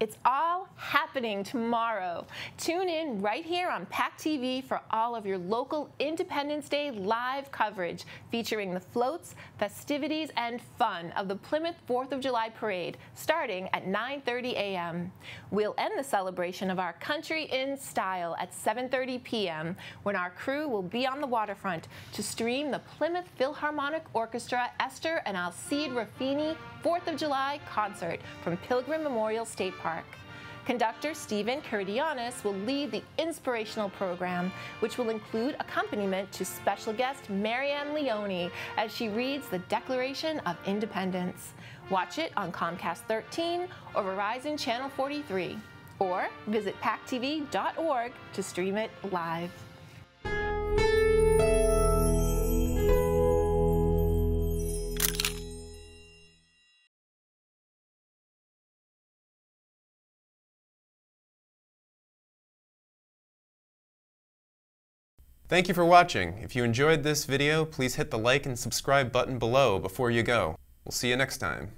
It's all happening tomorrow. Tune in right here on PAC TV for all of your local Independence Day live coverage featuring the floats, festivities, and fun of the Plymouth 4th of July Parade starting at 9.30 a.m. We'll end the celebration of our country in style at 7.30 p.m. when our crew will be on the waterfront to stream the Plymouth Philharmonic Orchestra Esther and Alcide Ruffini 4th of July concert from Pilgrim Memorial State Park. Conductor Steven Karidoyanes will lead the inspirational program, which will include accompaniment to special guest Marianne Leone as she reads the Declaration of Independence. Watch it on Comcast 13 or Verizon Channel 43, or visit pactv.org to stream it live. Thank you for watching. If you enjoyed this video, please hit the like and subscribe button below before you go. We'll see you next time.